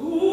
Ooh.